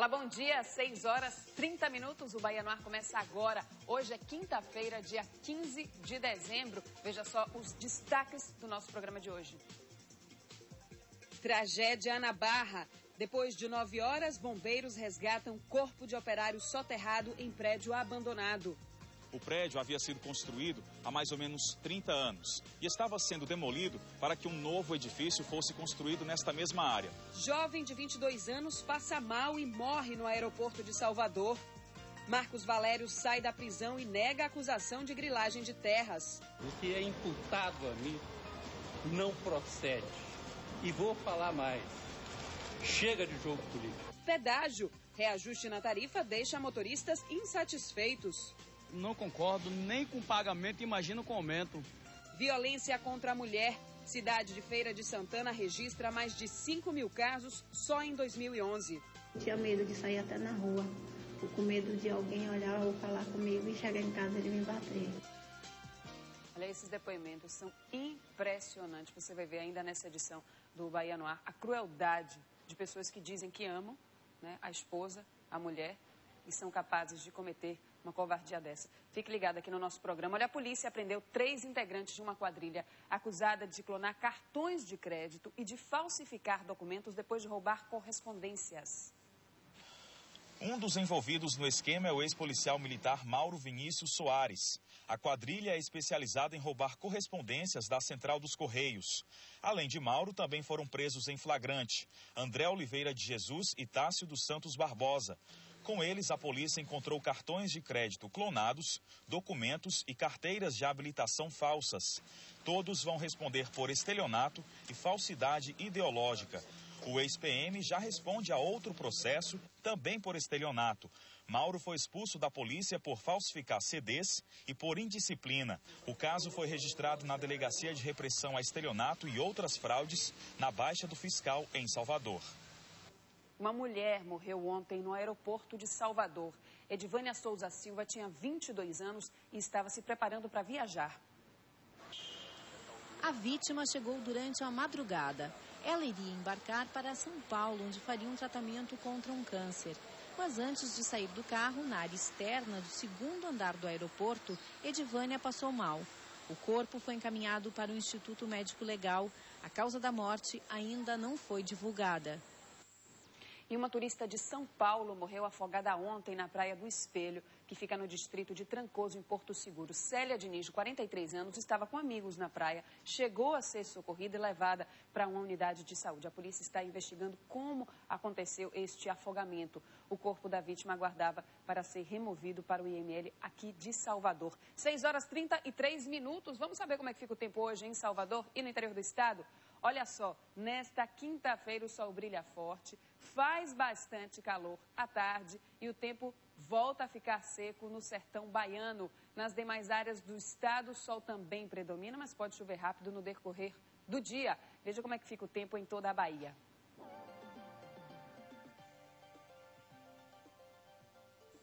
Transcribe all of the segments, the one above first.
Olá, bom dia. 6 horas 30 minutos. O Bahia no Ar começa agora. Hoje é quinta-feira, dia 15 de dezembro. Veja só os destaques do nosso programa de hoje. Tragédia na Barra. Depois de nove horas, bombeiros resgatam corpo de operário soterrado em prédio abandonado. O prédio havia sido construído há mais ou menos 30 anos e estava sendo demolido para que um novo edifício fosse construído nesta mesma área. Jovem de 22 anos passa mal e morre no aeroporto de Salvador. Marcos Valério sai da prisão e nega a acusação de grilagem de terras. O que é imputado a mim não procede. E vou falar mais. Chega de jogo político. Pedágio. Reajuste na tarifa deixa motoristas insatisfeitos. Não concordo nem com o pagamento, imagina com o aumento. Violência contra a mulher. Cidade de Feira de Santana registra mais de 5 mil casos só em 2011. Tinha medo de sair até na rua, com medo de alguém olhar ou falar comigo e chegar em casa e me bater. Olha, esses depoimentos são impressionantes. Você vai ver ainda nessa edição do Bahia no Ar a crueldade de pessoas que dizem que amam né, a esposa, a mulher, e são capazes de cometer uma covardia dessa. Fique ligado aqui no nosso programa. Olha, a polícia prendeu três integrantes de uma quadrilha acusada de clonar cartões de crédito e de falsificar documentos depois de roubar correspondências. Um dos envolvidos no esquema é o ex-policial militar Mauro Vinícius Soares. A quadrilha é especializada em roubar correspondências da Central dos Correios. Além de Mauro, também foram presos em flagrante André Oliveira de Jesus e Tássio dos Santos Barbosa. Com eles, a polícia encontrou cartões de crédito clonados, documentos e carteiras de habilitação falsas. Todos vão responder por estelionato e falsidade ideológica. O ex-PM já responde a outro processo, também por estelionato. Mauro foi expulso da polícia por falsificar CDs e por indisciplina. O caso foi registrado na Delegacia de Repressão a Estelionato e outras fraudes, na Baixa do Fiscal, em Salvador. Uma mulher morreu ontem no aeroporto de Salvador. Edivânia Souza Silva tinha 22 anos e estava se preparando para viajar. A vítima chegou durante a madrugada. Ela iria embarcar para São Paulo, onde faria um tratamento contra um câncer. Mas antes de sair do carro, na área externa do segundo andar do aeroporto, Edivânia passou mal. O corpo foi encaminhado para o Instituto Médico Legal. A causa da morte ainda não foi divulgada. E uma turista de São Paulo morreu afogada ontem na Praia do Espelho, que fica no distrito de Trancoso, em Porto Seguro. Célia Diniz, de 43 anos, estava com amigos na praia, chegou a ser socorrida e levada para uma unidade de saúde. A polícia está investigando como aconteceu este afogamento. O corpo da vítima aguardava para ser removido para o IML aqui de Salvador. 6 horas 33 minutos. Vamos saber como é que fica o tempo hoje em Salvador e no interior do estado? Olha só, nesta quinta-feira o sol brilha forte, faz bastante calor à tarde e o tempo volta a ficar seco no sertão baiano. Nas demais áreas do estado, o sol também predomina, mas pode chover rápido no decorrer do dia. Veja como é que fica o tempo em toda a Bahia.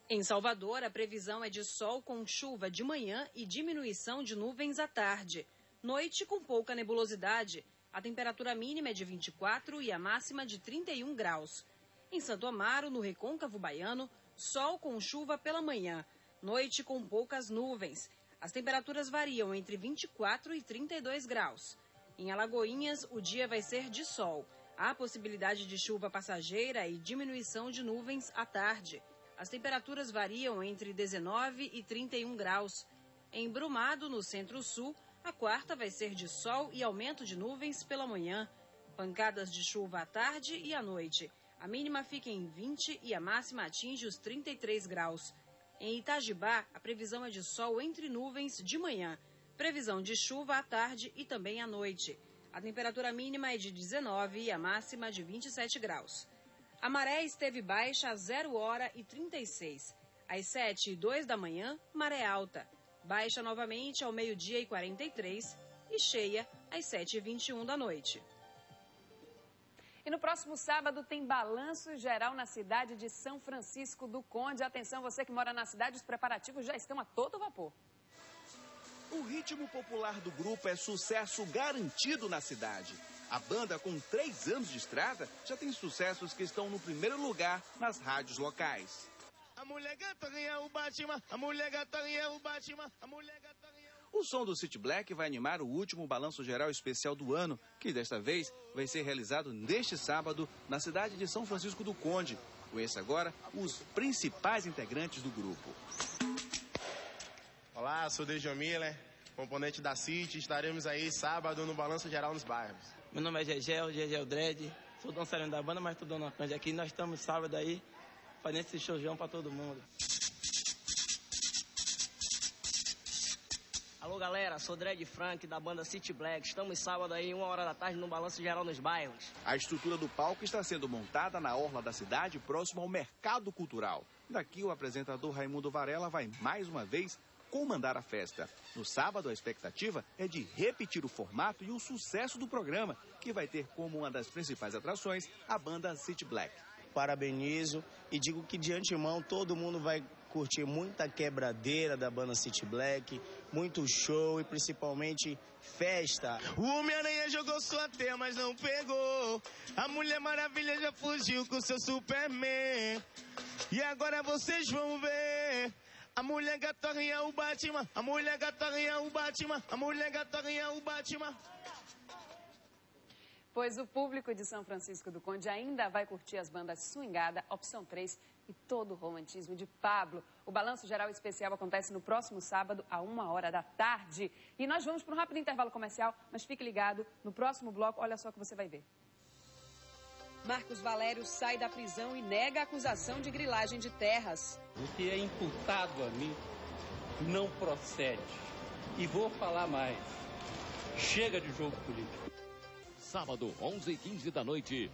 Em Salvador, a previsão é de sol com chuva de manhã e diminuição de nuvens à tarde. Noite com pouca nebulosidade. A temperatura mínima é de 24 e a máxima de 31 graus. Em Santo Amaro, no Recôncavo Baiano, sol com chuva pela manhã, noite com poucas nuvens. As temperaturas variam entre 24 e 32 graus. Em Alagoinhas, o dia vai ser de sol. Há possibilidade de chuva passageira e diminuição de nuvens à tarde. As temperaturas variam entre 19 e 31 graus. Em Brumado, no centro-sul, a quarta vai ser de sol e aumento de nuvens pela manhã. Pancadas de chuva à tarde e à noite. A mínima fica em 20 e a máxima atinge os 33 graus. Em Itajibá, a previsão é de sol entre nuvens de manhã. Previsão de chuva à tarde e também à noite. A temperatura mínima é de 19 e a máxima de 27 graus. A maré esteve baixa às 0 hora e 36. Às 7 e 2 da manhã, maré alta baixa novamente ao meio-dia e 43 e cheia às 7h21 da noite. E no próximo sábado tem balanço geral na cidade de São Francisco do Conde. Atenção, você que mora na cidade, os preparativos já estão a todo vapor. O ritmo popular do grupo é sucesso garantido na cidade. A banda, com três anos de estrada, já tem sucessos que estão no primeiro lugar nas rádios locais. A mulher gata o Batman, a mulher gata o Batman, a mulher gata o som do City Black vai animar o último balanço geral especial do ano, que desta vez vai ser realizado neste sábado na cidade de São Francisco do Conde. Conheça agora os principais integrantes do grupo. Olá, sou Dejon Miller, componente da City. Estaremos aí sábado no Balanço Geral nos bairros. Meu nome é Gegel, Gegel Dredd. Sou dançarino da banda, mas estou dando uma canja aqui. Nós estamos sábado aí fazendo esse showzão para todo mundo. Alô galera, sou Dredd Frank da banda City Black. Estamos sábado aí, uma hora da tarde, no Balanço Geral nos bairros. A estrutura do palco está sendo montada na orla da cidade, próximo ao Mercado Cultural. Daqui o apresentador Raimundo Varela vai mais uma vez comandar a festa. No sábado, a expectativa é de repetir o formato e o sucesso do programa, que vai ter como uma das principais atrações a banda City Black. Parabenizo e digo que de antemão todo mundo vai curtir muita quebradeira da banda City Black, muito show e principalmente festa. O Homem-Aranha jogou sua teia, mas não pegou. A Mulher Maravilha já fugiu com seu Superman. E agora vocês vão ver. A mulher gatorrinha o Batman, a mulher gatorrinha o Batman, a mulher gatorrinha o Batman. Pois o público de São Francisco do Conde ainda vai curtir as bandas Swingada, Opção 3 e todo o romantismo de Pablo. O Balanço Geral Especial acontece no próximo sábado, a uma hora da tarde. E nós vamos para um rápido intervalo comercial, mas fique ligado, no próximo bloco, olha só o que você vai ver. Marcos Valério sai da prisão e nega a acusação de grilagem de terras. O que é imputado a mim não procede. E vou falar mais. Chega de jogo político. Sábado, 11h15 da noite,